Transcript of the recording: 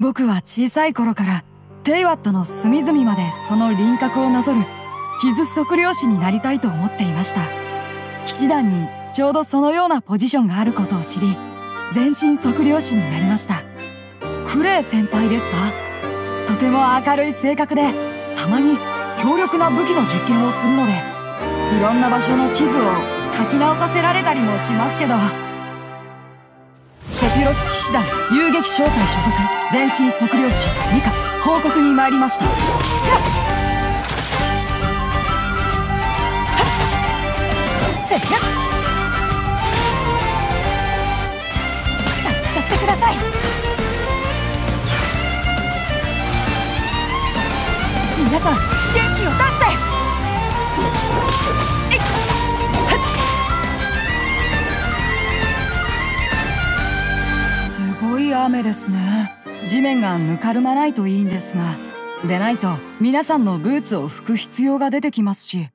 僕は小さい頃からテイワットの隅々までその輪郭をなぞる地図測量士になりたいと思っていました。騎士団にちょうどそのようなポジションがあることを知り全身測量士になりました。クレイ先輩ですかとても明るい性格でたまに強力な武器の実験をするのでいろんな場所の地図を書き直させられたりもしますけど。セピロス騎士団遊撃小隊所属全身測量士ミカ報告に参りました。せっ立ち去ってください。皆さん元気を出して。雨ですね。地面がぬかるまないといいんですがでないと皆さんのブーツを拭く必要が出てきますし。